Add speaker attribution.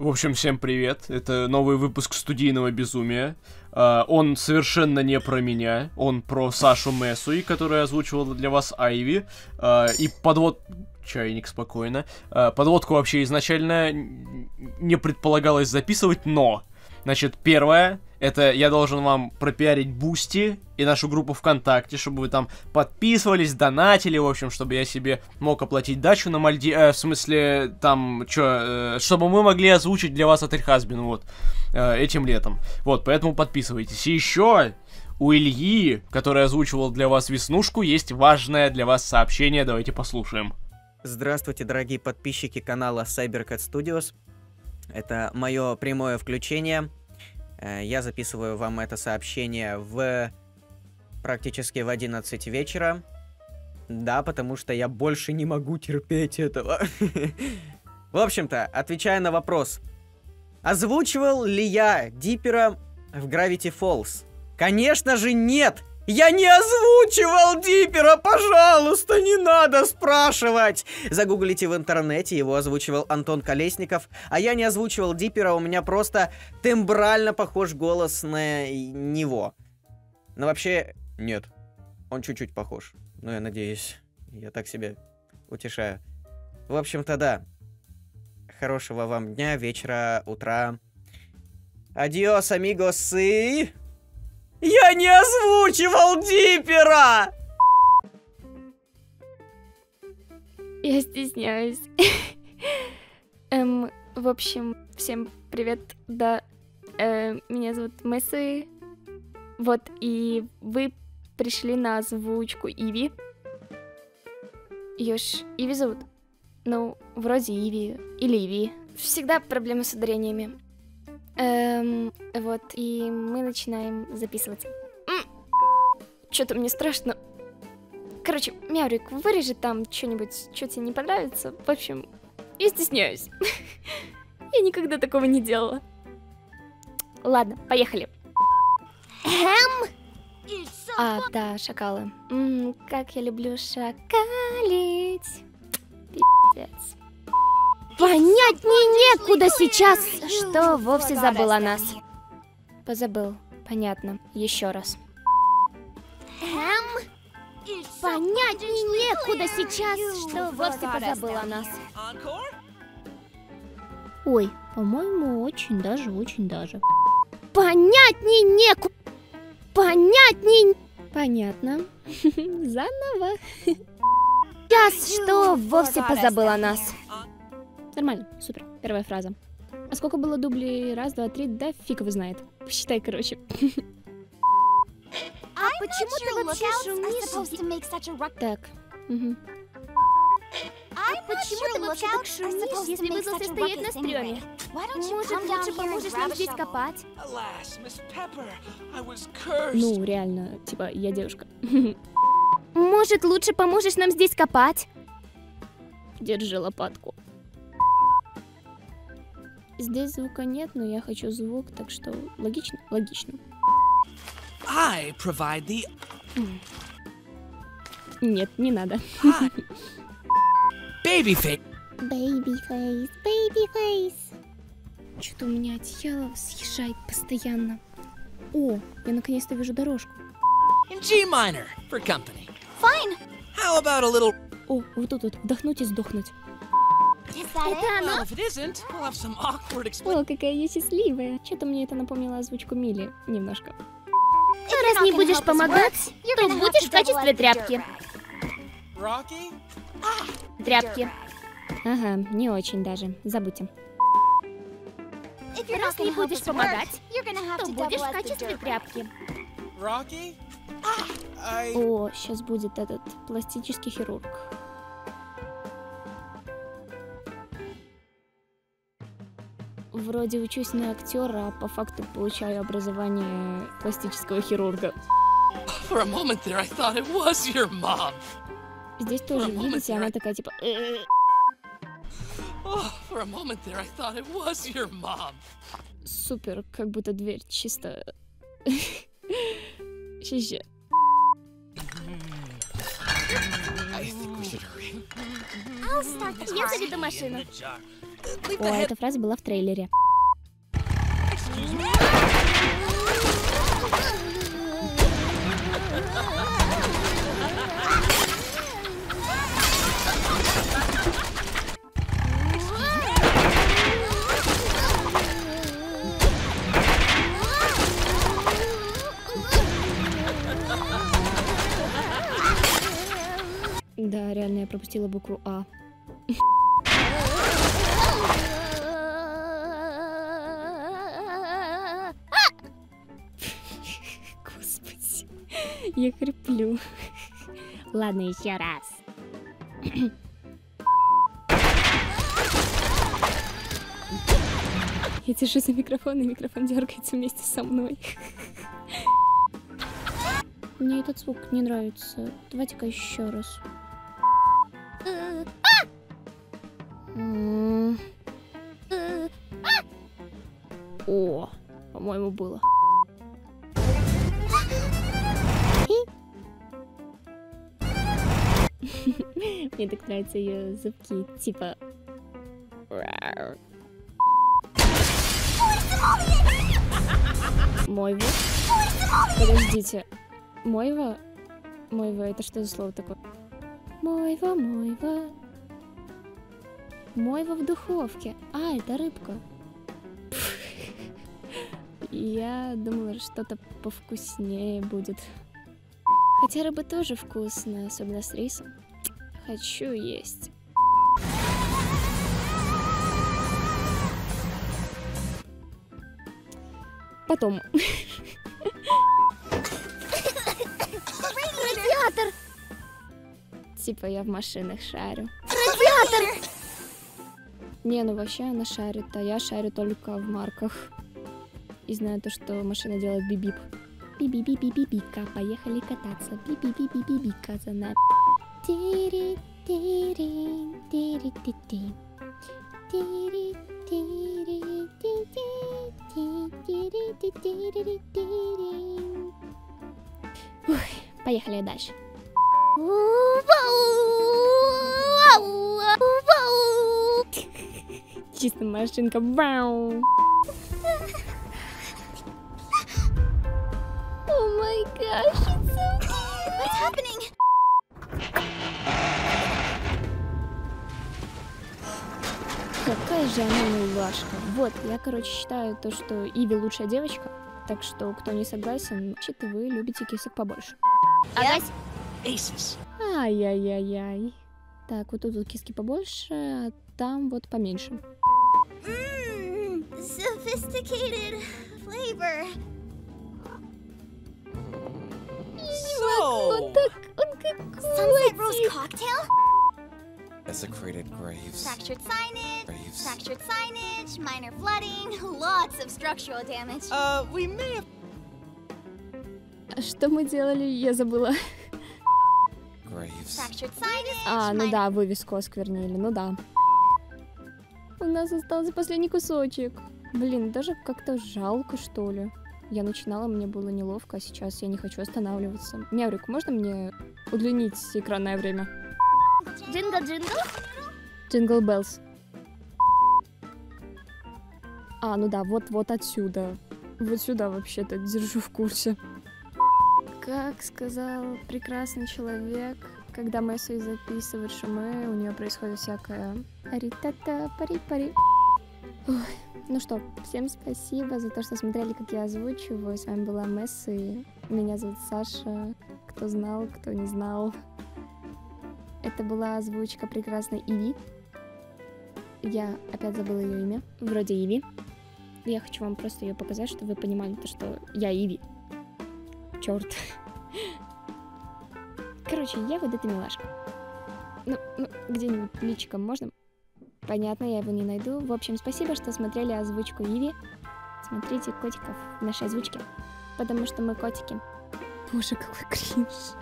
Speaker 1: В общем, всем привет. Это новый выпуск студийного безумия. Э, он совершенно не про меня, он про Сашу Месуи, которая озвучивала для вас Айви. Э, и подвод... Чайник, спокойно. Э, подводку вообще изначально не предполагалось записывать, но... Значит, первое, это я должен вам пропиарить Boosty и нашу группу ВКонтакте, чтобы вы там подписывались, донатили, в общем, чтобы я себе мог оплатить дачу на Мальди... Э, в смысле, там, чё, э, чтобы мы могли озвучить для вас Отель Хазбин, вот, э, этим летом. Вот, поэтому подписывайтесь. И еще у Ильи, который озвучивал для вас Веснушку, есть важное для вас сообщение, давайте послушаем.
Speaker 2: Здравствуйте, дорогие подписчики канала CyberCat Studios. Это мое прямое включение я записываю вам это сообщение в практически в 11 вечера. Да, потому что я больше не могу терпеть этого. В общем-то, отвечая на вопрос. Озвучивал ли я Диппера в Gravity Falls? Конечно же нет! Я не озвучивал Диппера, пожалуйста, не надо спрашивать! Загуглите в интернете, его озвучивал Антон Колесников, а я не озвучивал Диппера, у меня просто тембрально похож голос на него. Но вообще, нет, он чуть-чуть похож. Но я надеюсь, я так себе утешаю. В общем-то, да. Хорошего вам дня, вечера, утра. Адиос, амигос и... Я не озвучивал Диппера!
Speaker 3: Я стесняюсь. эм, в общем, всем привет, да. Э, меня зовут Мессы. Вот, и вы пришли на озвучку Иви. Ее ж Иви зовут? Ну, вроде Иви. Или Иви. Всегда проблемы с ударениями. Эм, вот, и мы начинаем записывать. Что-то мне страшно. Короче, Мяурик, вырежи там что-нибудь, что тебе не понравится. В общем, я стесняюсь. Я никогда такого не делала. Ладно, поехали. Эм? А, да, шакалы. М -м, как я люблю шакалить. Понять мне некуда сейчас, что вовсе забыл о нас. Позабыл, понятно. Еще раз. Эм? Понять мне некуда сейчас, что вовсе позабыл о нас. Ой, по-моему, очень даже, очень даже. Понять не некуда. Понять не... Понятно. Заново. Сейчас, что вовсе позабыл о нас. Нормально, супер. Первая фраза. А сколько было дублей? Раз, два, три, да фиг его знает. Посчитай, короче. А почему ты вообще шумишь? Так. Угу. А почему ты вообще так шумишь, если должны стоять на стреме? Может, лучше поможешь нам здесь копать? Ну, реально, типа, я девушка. Может, лучше поможешь нам здесь копать? Держи лопатку. Здесь звука нет, но я хочу звук, так что логично? Логично. I provide the... Нет, не надо. Baby face. Baby face, baby face. Что-то у меня одеяло съезжает постоянно. О, я наконец-то вижу дорожку. In G minor for company. Fine. How about a little... О, вот тут вот, вдохнуть и сдохнуть. Это она? О, какая я счастливая. Что-то мне это напомнило озвучку Мили немножко. Ну, раз не будешь помогать, то будешь в качестве тряпки. Тряпки. Ага, не очень даже. Забудьте. Раз не будешь помогать, то будешь в качестве тряпки. О, сейчас будет этот пластический хирург. Вроде учусь на актера, а по факту получаю образование пластического хирурга. Здесь тоже, видите, она такая типа... Mom. Супер, как будто дверь чисто...
Speaker 4: Hurry.
Speaker 5: Я заведу машину.
Speaker 3: О, эта фраза была в трейлере. Да, реально, я пропустила букву А. я хриплю. Ладно, еще раз. Я держу за микрофон, и микрофон дергается вместе со мной. Мне этот звук не нравится. Давайте-ка еще раз. О, по-моему, было. Мне так нравятся ее зубки, типа... Мойва? Подождите. Мойва? Мойва, это что за слово такое? Мойва, мойва. Мойва в духовке. А, это рыбка. Я думала, что-то повкуснее будет. Хотя рыба тоже вкусная, особенно с рисом. Хочу есть. Потом.
Speaker 5: Радиатор!
Speaker 3: Типа я в машинах шарю. Не, ну вообще она шарит, а я шарю только в марках. И знаю то, что машина делает бип-бип. Би-би-би-би-би-бика, поехали кататься. Би-би-би-би-би-бика за нами. Тири, тири, тири, ти, ти. Тири, тири, ти, ти, ти, тири, ти, тири, тири. Ух, Поехали дальше. Чисто машинка. Вау.
Speaker 5: Gosh, it's so cute. What's happening?
Speaker 3: Какая же она милашка. Вот, я, короче, считаю то, что Иви лучшая девочка. Так что, кто не согласен, значит, вы любите кисок побольше.
Speaker 5: Агась.
Speaker 3: Ай-яй-яй-яй. Так, вот тут вот киски побольше, а там вот поменьше.
Speaker 5: Mmm, sophisticated flavor.
Speaker 6: So,
Speaker 5: Он как Sunset Rose cocktail?
Speaker 6: desecrated graves.
Speaker 4: Fractured signage,
Speaker 6: Graves.
Speaker 4: fractured signage, minor flooding, lots of structural damage.
Speaker 6: Uh, we may have
Speaker 3: А Что мы делали, я забыла.
Speaker 6: graves.
Speaker 4: Fractured signage,
Speaker 3: А, ну да, вывеску осквернили, ну да. У нас остался последний кусочек. Блин, даже как-то жалко, что ли. Я начинала, мне было неловко, а сейчас я не хочу останавливаться. Мяврик, можно мне удлинить экранное время?
Speaker 5: Jingle-jingle?
Speaker 3: Jingle Bells. А, ну да, вот, вот отсюда. Вот сюда вообще-то держу в курсе. Как сказал прекрасный человек, когда Месси записывает шумы, у нее происходит всякое аритата пари пари Ой, Ну что, всем спасибо за то, что смотрели, как я озвучиваю. С вами была Месси. Меня зовут Саша. Кто знал, кто не знал. Это была озвучка прекрасной Иви. Я опять забыла ее имя. Вроде Иви. Я хочу вам просто ее показать, чтобы вы понимали, то, что я Иви. Черт. Короче, я вот эта милашка. Ну, ну, где-нибудь личиком можно? Понятно, я его не найду. В общем, спасибо, что смотрели озвучку Иви. Смотрите котиков в нашей озвучке. Потому что мы котики. Боже, какой кринж.